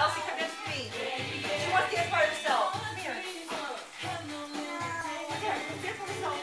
Elsie, come next to me. She wants to dance by herself. Come here. Come here. Come Dance by herself.